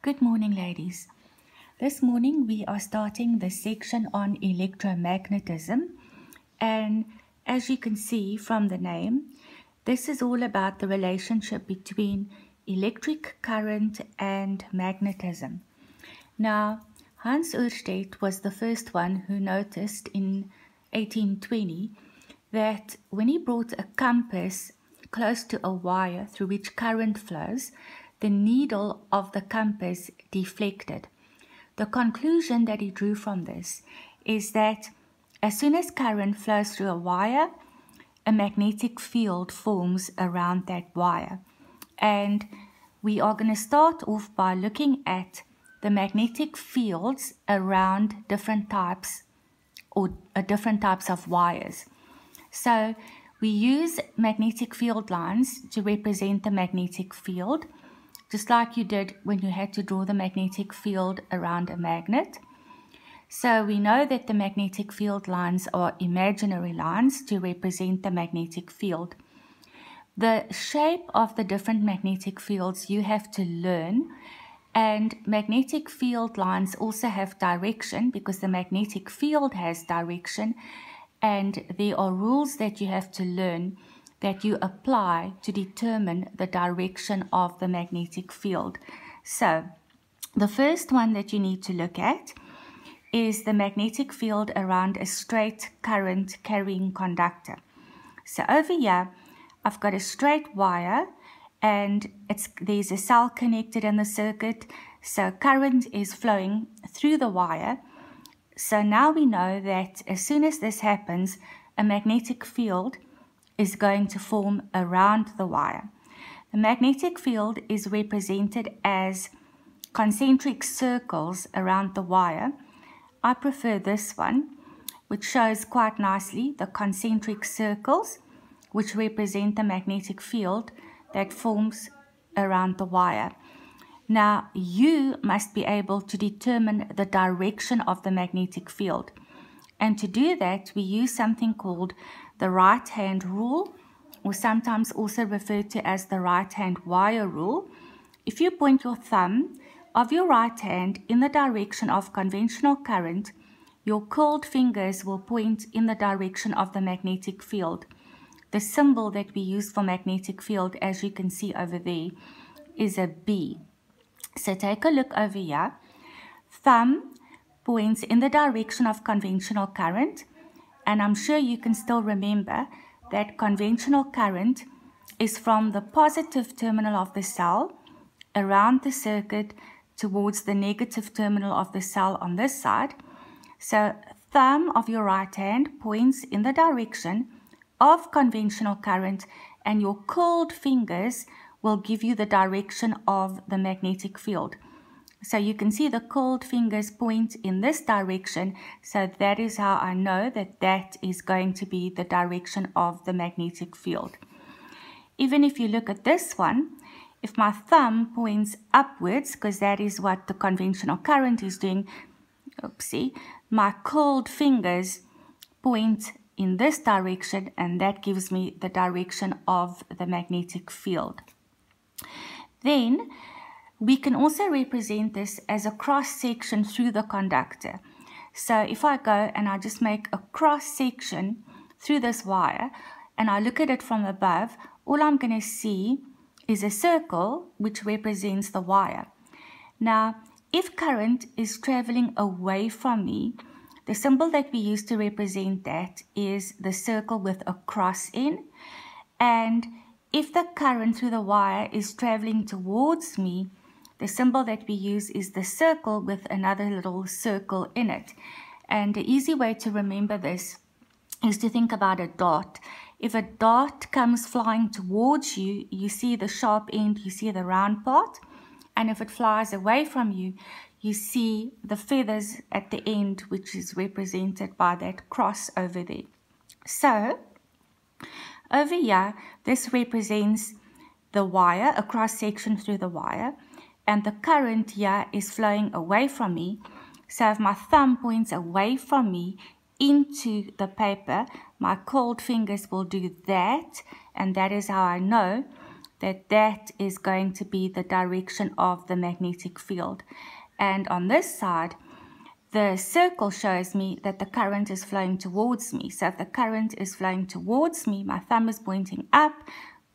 Good morning, ladies. This morning we are starting the section on electromagnetism. And as you can see from the name, this is all about the relationship between electric current and magnetism. Now, Hans Oersted was the first one who noticed in 1820 that when he brought a compass close to a wire through which current flows, the needle of the compass deflected. The conclusion that he drew from this is that as soon as current flows through a wire, a magnetic field forms around that wire. And we are going to start off by looking at the magnetic fields around different types or uh, different types of wires. So we use magnetic field lines to represent the magnetic field just like you did when you had to draw the magnetic field around a magnet. So we know that the magnetic field lines are imaginary lines to represent the magnetic field. The shape of the different magnetic fields you have to learn and magnetic field lines also have direction because the magnetic field has direction and there are rules that you have to learn that you apply to determine the direction of the magnetic field. So, the first one that you need to look at is the magnetic field around a straight current carrying conductor. So over here, I've got a straight wire and it's there's a cell connected in the circuit. So current is flowing through the wire. So now we know that as soon as this happens, a magnetic field is going to form around the wire. The magnetic field is represented as concentric circles around the wire. I prefer this one, which shows quite nicely the concentric circles, which represent the magnetic field that forms around the wire. Now, you must be able to determine the direction of the magnetic field. And to do that, we use something called the right hand rule, or sometimes also referred to as the right hand wire rule. If you point your thumb of your right hand in the direction of conventional current, your curled fingers will point in the direction of the magnetic field. The symbol that we use for magnetic field, as you can see over there, is a B. So take a look over here. Thumb points in the direction of conventional current. And I'm sure you can still remember that conventional current is from the positive terminal of the cell around the circuit towards the negative terminal of the cell on this side. So thumb of your right hand points in the direction of conventional current and your curled fingers will give you the direction of the magnetic field. So you can see the cold fingers point in this direction. So that is how I know that that is going to be the direction of the magnetic field. Even if you look at this one, if my thumb points upwards, because that is what the conventional current is doing, oopsie, my cold fingers point in this direction and that gives me the direction of the magnetic field. Then we can also represent this as a cross section through the conductor. So if I go and I just make a cross section through this wire and I look at it from above, all I'm going to see is a circle which represents the wire. Now, if current is traveling away from me, the symbol that we use to represent that is the circle with a cross in. And if the current through the wire is traveling towards me, the symbol that we use is the circle with another little circle in it. And the easy way to remember this is to think about a dot. If a dot comes flying towards you, you see the sharp end, you see the round part. And if it flies away from you, you see the feathers at the end, which is represented by that cross over there. So, over here, this represents the wire, a cross section through the wire and the current here is flowing away from me. So if my thumb points away from me into the paper, my cold fingers will do that. And that is how I know that that is going to be the direction of the magnetic field. And on this side, the circle shows me that the current is flowing towards me. So if the current is flowing towards me, my thumb is pointing up,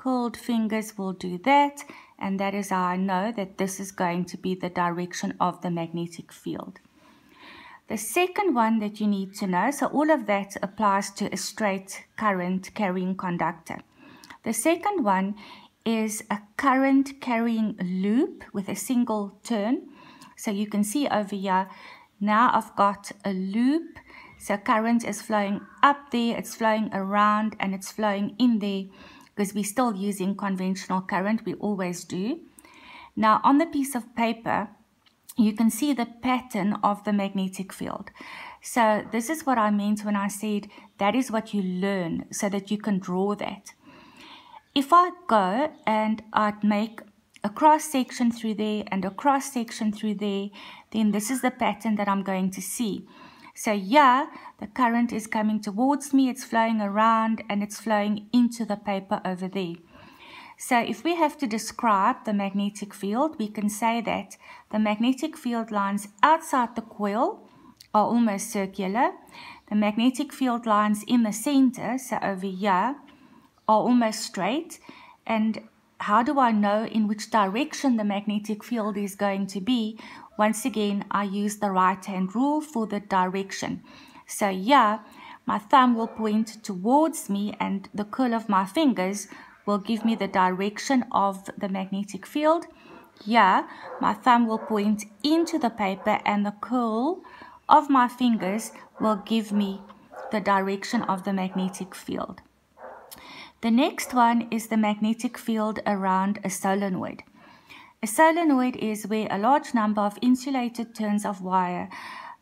curled fingers will do that, and that is how I know that this is going to be the direction of the magnetic field. The second one that you need to know, so all of that applies to a straight current carrying conductor. The second one is a current carrying loop with a single turn. So you can see over here, now I've got a loop. So current is flowing up there, it's flowing around and it's flowing in there because we're still using conventional current, we always do. Now on the piece of paper, you can see the pattern of the magnetic field. So this is what I meant when I said that is what you learn so that you can draw that. If I go and I'd make a cross section through there and a cross section through there, then this is the pattern that I'm going to see. So yeah, the current is coming towards me, it's flowing around and it's flowing into the paper over there. So if we have to describe the magnetic field, we can say that the magnetic field lines outside the coil are almost circular. The magnetic field lines in the center, so over here, are almost straight. And how do I know in which direction the magnetic field is going to be? Once again, I use the right hand rule for the direction. So here, my thumb will point towards me and the curl of my fingers will give me the direction of the magnetic field. Here, my thumb will point into the paper and the curl of my fingers will give me the direction of the magnetic field. The next one is the magnetic field around a solenoid. A solenoid is where a large number of insulated turns of wire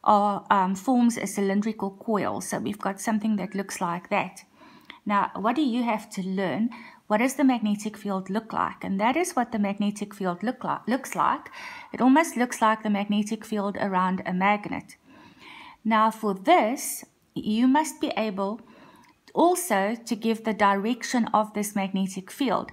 are, um, forms a cylindrical coil. So we've got something that looks like that. Now, what do you have to learn? What does the magnetic field look like? And that is what the magnetic field look like, looks like. It almost looks like the magnetic field around a magnet. Now, for this, you must be able also to give the direction of this magnetic field.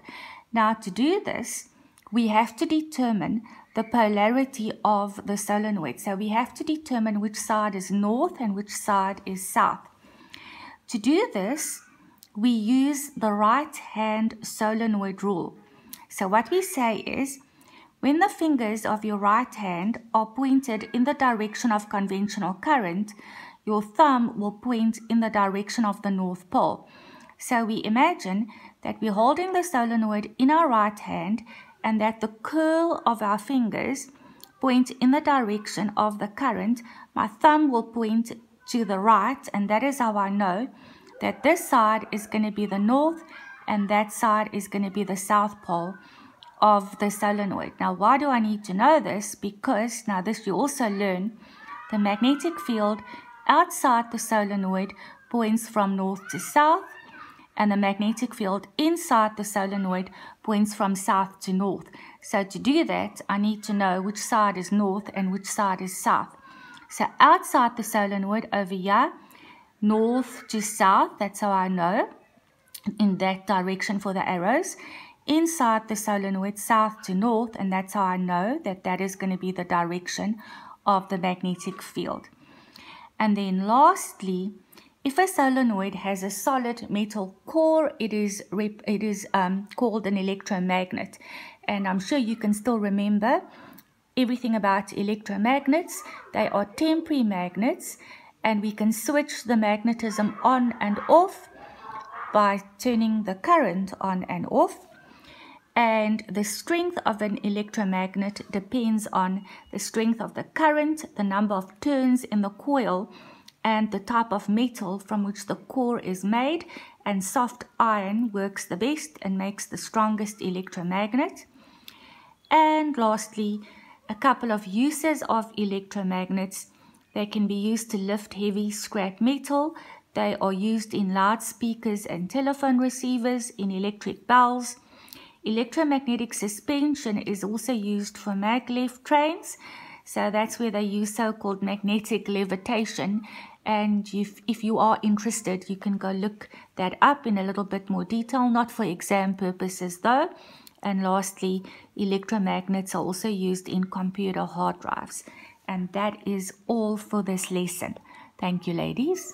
Now, to do this, we have to determine the polarity of the solenoid. So we have to determine which side is north and which side is south. To do this, we use the right hand solenoid rule. So what we say is, when the fingers of your right hand are pointed in the direction of conventional current, your thumb will point in the direction of the North Pole. So we imagine that we're holding the solenoid in our right hand and that the curl of our fingers point in the direction of the current. My thumb will point to the right and that is how I know that this side is going to be the north and that side is going to be the south pole of the solenoid. Now, why do I need to know this? Because now this you also learn the magnetic field outside the solenoid points from north to south, and the magnetic field inside the solenoid points from south to north. So to do that, I need to know which side is north and which side is south. So outside the solenoid over here, north to south, that's how I know, in that direction for the arrows. Inside the solenoid, south to north, and that's how I know that that is going to be the direction of the magnetic field. And then lastly, if a solenoid has a solid metal core, it is, it is um, called an electromagnet. And I'm sure you can still remember everything about electromagnets. They are temporary magnets, and we can switch the magnetism on and off by turning the current on and off and the strength of an electromagnet depends on the strength of the current, the number of turns in the coil, and the type of metal from which the core is made, and soft iron works the best and makes the strongest electromagnet. And lastly, a couple of uses of electromagnets. They can be used to lift heavy scrap metal. They are used in loudspeakers and telephone receivers, in electric bells, Electromagnetic suspension is also used for maglev trains. So that's where they use so-called magnetic levitation and if, if you are interested you can go look that up in a little bit more detail not for exam purposes though. And lastly electromagnets are also used in computer hard drives. And that is all for this lesson. Thank you ladies.